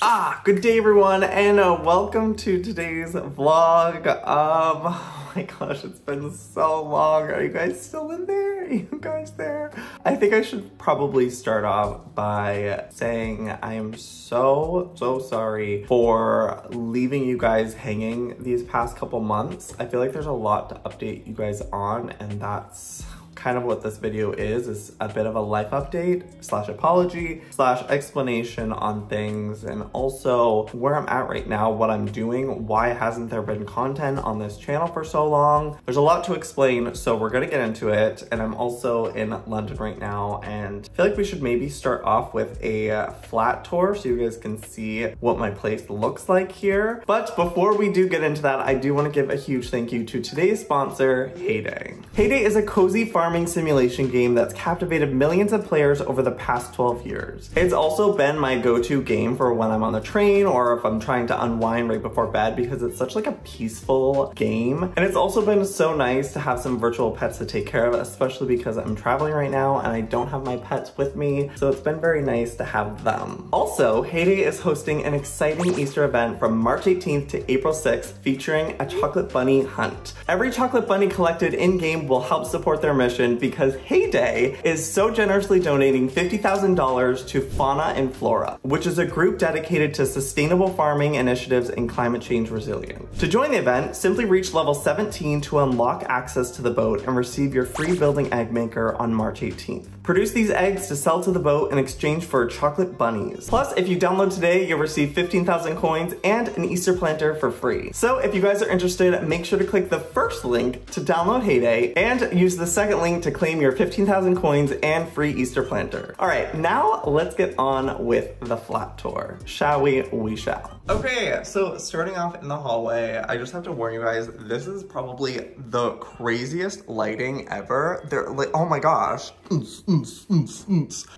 Ah, good day everyone and uh, welcome to today's vlog. Um, oh my gosh, it's been so long. Are you guys still in there? Are you guys there? I think I should probably start off by saying I am so, so sorry for leaving you guys hanging these past couple months. I feel like there's a lot to update you guys on and that's kind of what this video is, is a bit of a life update slash apology slash explanation on things and also where I'm at right now, what I'm doing, why hasn't there been content on this channel for so long. There's a lot to explain, so we're gonna get into it. And I'm also in London right now and I feel like we should maybe start off with a flat tour so you guys can see what my place looks like here. But before we do get into that, I do wanna give a huge thank you to today's sponsor, Hay Day. Heyday is a cozy farm farming simulation game that's captivated millions of players over the past 12 years. It's also been my go-to game for when I'm on the train or if I'm trying to unwind right before bed because it's such like a peaceful game. And it's also been so nice to have some virtual pets to take care of, especially because I'm traveling right now and I don't have my pets with me. So it's been very nice to have them. Also, Hay Day is hosting an exciting Easter event from March 18th to April 6th featuring a chocolate bunny hunt. Every chocolate bunny collected in-game will help support their mission because Hay Day is so generously donating $50,000 to Fauna and Flora, which is a group dedicated to sustainable farming initiatives and climate change resilience. To join the event, simply reach level 17 to unlock access to the boat and receive your free building egg maker on March 18th. Produce these eggs to sell to the boat in exchange for chocolate bunnies. Plus, if you download today, you'll receive 15,000 coins and an Easter planter for free. So if you guys are interested, make sure to click the first link to download Hay Day and use the second link link to claim your 15,000 coins and free Easter planter. All right, now let's get on with the flat tour. Shall we? We shall. Okay, so starting off in the hallway, I just have to warn you guys, this is probably the craziest lighting ever. They're like, oh my gosh.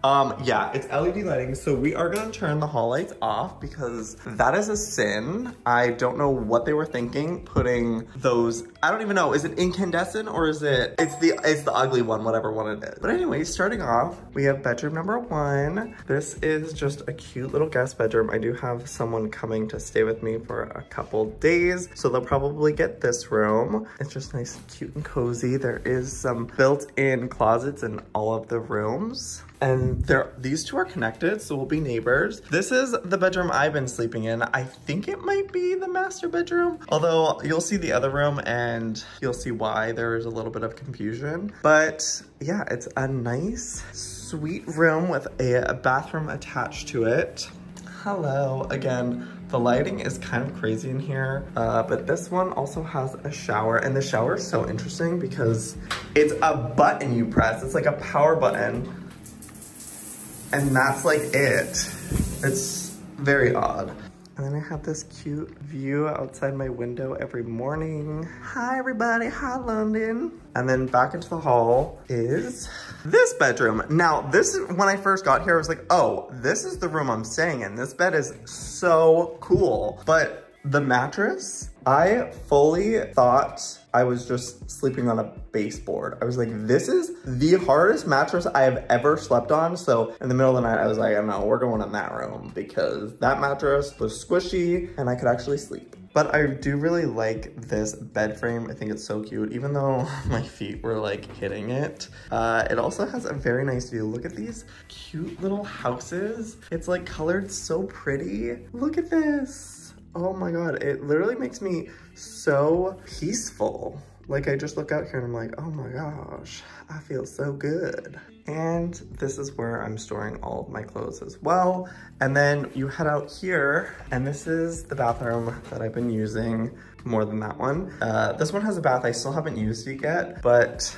Um, yeah, it's LED lighting, so we are gonna turn the hall lights off because that is a sin. I don't know what they were thinking putting those, I don't even know, is it incandescent or is it, it's the, it's the ugly one, whatever one it is. But anyway, starting off, we have bedroom number one. This is just a cute little guest bedroom. I do have someone coming to stay with me for a couple days, so they'll probably get this room. It's just nice cute and cozy. There is some built-in closets in all of the rooms and they're these two are connected so we'll be neighbors. This is the bedroom i've been sleeping in. I think it might be the master bedroom although you'll see the other room and you'll see why there's a little bit of confusion. But yeah it's a nice sweet room with a, a bathroom attached to it. Hello again. The lighting is kind of crazy in here, uh, but this one also has a shower and the shower is so interesting because it's a button you press. It's like a power button and that's like it. It's very odd. And then I have this cute view outside my window every morning. Hi everybody, hi London. And then back into the hall is this bedroom. Now, this is when I first got here, I was like, oh, this is the room I'm staying in. This bed is so cool. But the mattress, I fully thought I was just sleeping on a baseboard. I was like, this is the hardest mattress I have ever slept on. So in the middle of the night, I was like, I know, we're going in that room because that mattress was squishy and I could actually sleep. But I do really like this bed frame. I think it's so cute, even though my feet were like hitting it. Uh, it also has a very nice view. Look at these cute little houses. It's like colored so pretty. Look at this. Oh my God, it literally makes me so peaceful. Like I just look out here and I'm like, oh my gosh, I feel so good. And this is where I'm storing all of my clothes as well. And then you head out here and this is the bathroom that I've been using more than that one. Uh, this one has a bath, I still haven't used it yet, but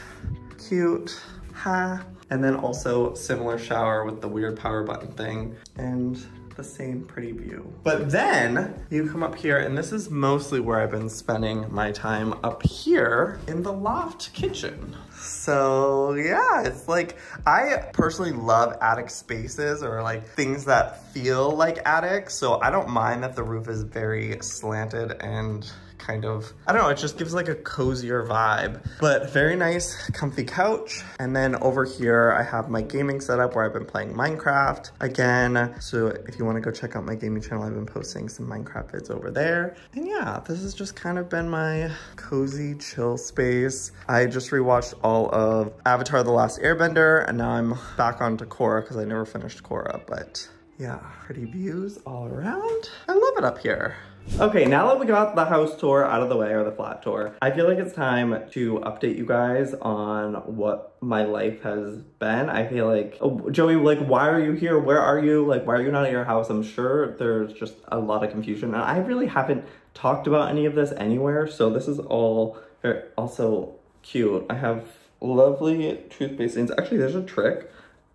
cute, ha. And then also similar shower with the weird power button thing. And the same pretty view. But then you come up here and this is mostly where I've been spending my time up here in the loft kitchen. So yeah, it's like, I personally love attic spaces or like things that feel like attics. So I don't mind that the roof is very slanted and kind of, I don't know, it just gives like a cozier vibe. But very nice, comfy couch. And then over here, I have my gaming setup where I've been playing Minecraft again. So if you wanna go check out my gaming channel, I've been posting some Minecraft vids over there. And yeah, this has just kind of been my cozy chill space. I just rewatched all of Avatar The Last Airbender and now I'm back onto Korra because I never finished Korra, but yeah, pretty views all around. I love it up here. Okay, now that we got the house tour out of the way, or the flat tour, I feel like it's time to update you guys on what my life has been. I feel like, oh, Joey, like, why are you here? Where are you? Like, why are you not at your house? I'm sure there's just a lot of confusion. And I really haven't talked about any of this anywhere, so this is all very, also cute. I have lovely toothpaste stains. Actually, there's a trick.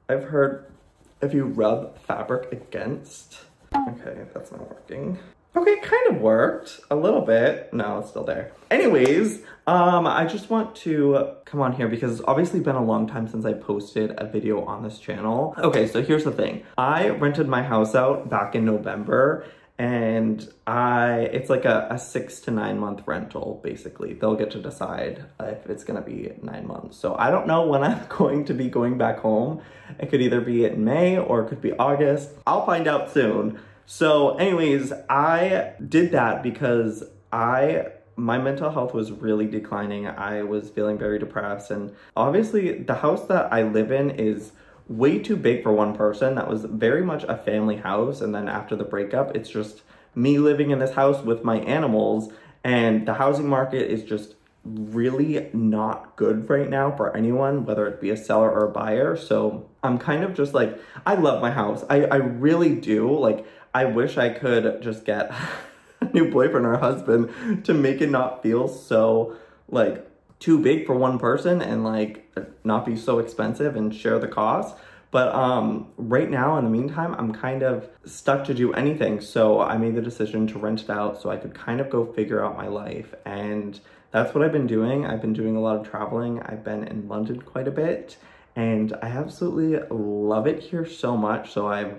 I've heard if you rub fabric against, okay, that's not working. Okay, it kind of worked a little bit. No, it's still there. Anyways, um, I just want to come on here because it's obviously been a long time since I posted a video on this channel. Okay, so here's the thing. I rented my house out back in November and I it's like a, a six to nine month rental basically they'll get to decide if it's gonna be nine months so I don't know when I'm going to be going back home it could either be in May or it could be August I'll find out soon so anyways I did that because I my mental health was really declining I was feeling very depressed and obviously the house that I live in is way too big for one person. That was very much a family house. And then after the breakup, it's just me living in this house with my animals. And the housing market is just really not good right now for anyone, whether it be a seller or a buyer. So I'm kind of just like, I love my house. I, I really do. Like, I wish I could just get a new boyfriend or husband to make it not feel so like too big for one person and like not be so expensive and share the cost. But um, right now, in the meantime, I'm kind of stuck to do anything. So I made the decision to rent it out so I could kind of go figure out my life. And that's what I've been doing. I've been doing a lot of traveling. I've been in London quite a bit. And I absolutely love it here so much. So I've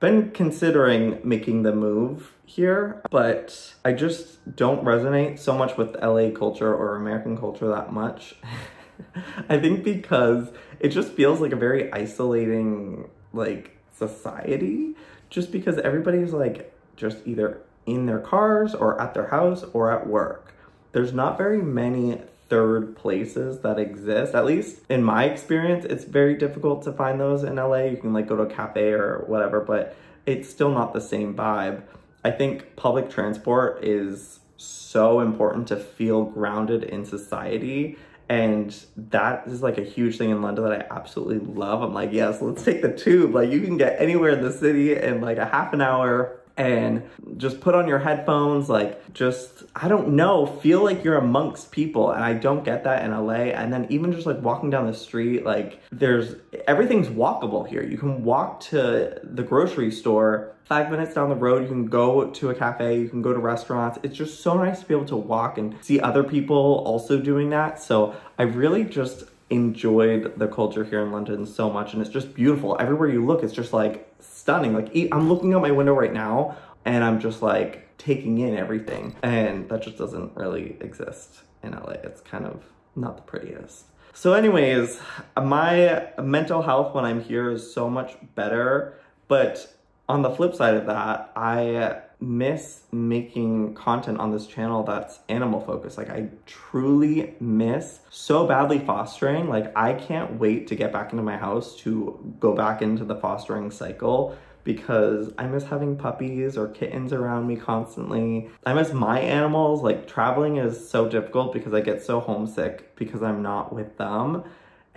been considering making the move here, but I just don't resonate so much with LA culture or American culture that much. I think because it just feels like a very isolating like society just because everybody's like just either in their cars or at their house or at work. There's not very many third places that exist. At least in my experience, it's very difficult to find those in LA. You can like go to a cafe or whatever, but it's still not the same vibe. I think public transport is so important to feel grounded in society. And that is like a huge thing in London that I absolutely love. I'm like, yes, let's take the tube. Like you can get anywhere in the city in like a half an hour and just put on your headphones, like just, I don't know, feel like you're amongst people. And I don't get that in LA. And then even just like walking down the street, like there's, everything's walkable here. You can walk to the grocery store five minutes down the road, you can go to a cafe, you can go to restaurants. It's just so nice to be able to walk and see other people also doing that. So I really just enjoyed the culture here in London so much and it's just beautiful. Everywhere you look, it's just like stunning. Like I'm looking out my window right now and I'm just like taking in everything and that just doesn't really exist in LA. It's kind of not the prettiest. So anyways, my mental health when I'm here is so much better, but on the flip side of that, I miss making content on this channel that's animal focused. Like I truly miss so badly fostering. Like I can't wait to get back into my house to go back into the fostering cycle because I miss having puppies or kittens around me constantly. I miss my animals. Like traveling is so difficult because I get so homesick because I'm not with them.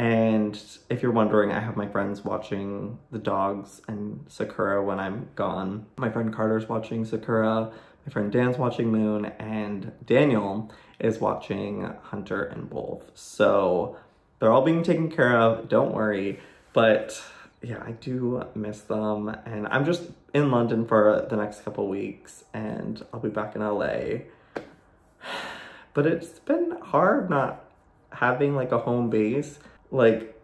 And if you're wondering, I have my friends watching the dogs and Sakura when I'm gone. My friend Carter's watching Sakura, my friend Dan's watching Moon, and Daniel is watching Hunter and Wolf. So they're all being taken care of, don't worry. But yeah, I do miss them. And I'm just in London for the next couple weeks and I'll be back in LA. But it's been hard not having like a home base like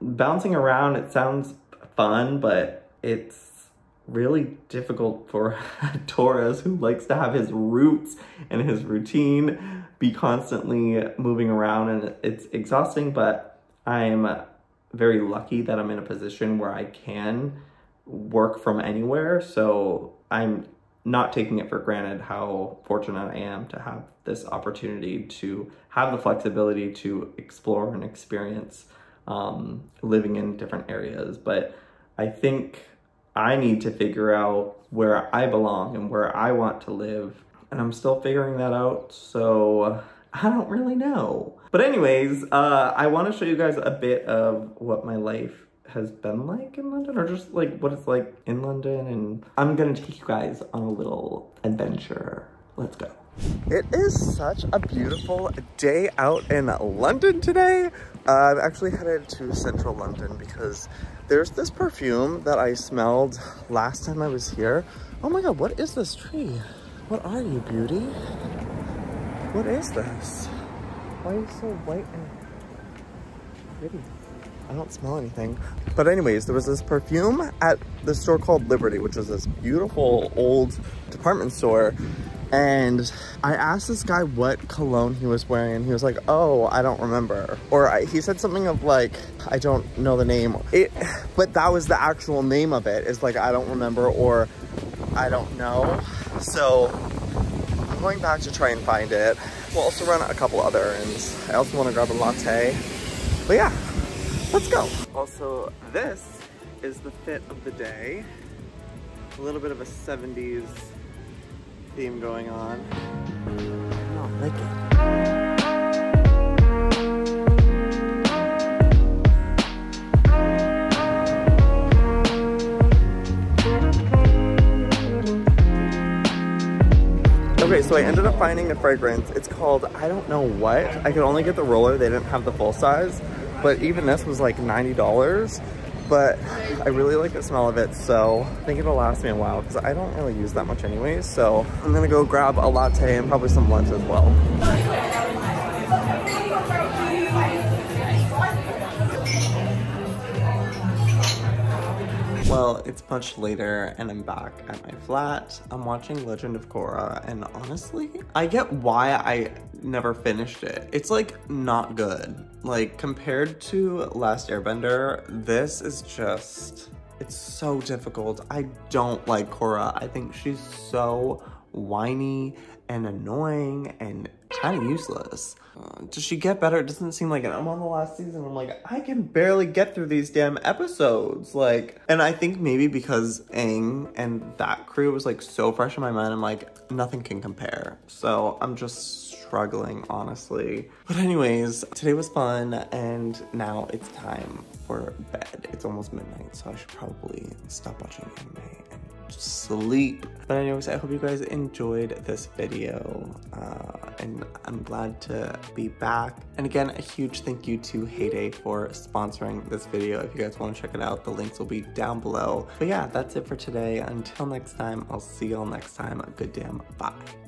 bouncing around, it sounds fun, but it's really difficult for Taurus who likes to have his roots and his routine be constantly moving around and it's exhausting, but I'm very lucky that I'm in a position where I can work from anywhere. So I'm not taking it for granted how fortunate I am to have this opportunity to have the flexibility to explore and experience um, living in different areas. But I think I need to figure out where I belong and where I want to live. And I'm still figuring that out. So I don't really know. But anyways, uh, I want to show you guys a bit of what my life has been like in London or just like what it's like in London and I'm gonna take you guys on a little adventure. Let's go. It is such a beautiful day out in London today. Uh, I've actually headed to central London because there's this perfume that I smelled last time I was here. Oh my God, what is this tree? What are you, beauty? What is this? Why are you so white and pretty? I don't smell anything. But anyways, there was this perfume at the store called Liberty, which was this beautiful old department store. And I asked this guy what cologne he was wearing and he was like, oh, I don't remember. Or I, he said something of like, I don't know the name. It, but that was the actual name of it. It's like, I don't remember or I don't know. So I'm going back to try and find it. We'll also run a couple other errands. I also want to grab a latte. But yeah, Let's go. Also, this is the fit of the day. A little bit of a 70s theme going on. I don't like it. Okay, so I ended up finding a fragrance. It's called, I don't know what. I could only get the roller. They didn't have the full size. But even this was like $90. But I really like the smell of it, so I think it'll last me a while because I don't really use that much anyways. So I'm gonna go grab a latte and probably some lunch as well. Well, it's much later and I'm back at my flat. I'm watching Legend of Korra and honestly, I get why I never finished it. It's like not good. Like compared to Last Airbender, this is just, it's so difficult. I don't like Korra. I think she's so whiny and annoying and kind of useless. Uh, does she get better? It doesn't seem like it. I'm on the last season. I'm like, I can barely get through these damn episodes. Like, and I think maybe because Aang and that crew was like so fresh in my mind, I'm like, nothing can compare. So I'm just struggling, honestly. But anyways, today was fun and now it's time for bed. It's almost midnight, so I should probably stop watching anime and sleep. But anyways, I hope you guys enjoyed this video uh, and I'm glad to be back. And again, a huge thank you to Hay Day for sponsoring this video. If you guys want to check it out, the links will be down below. But yeah, that's it for today. Until next time, I'll see y'all next time. Good damn, bye.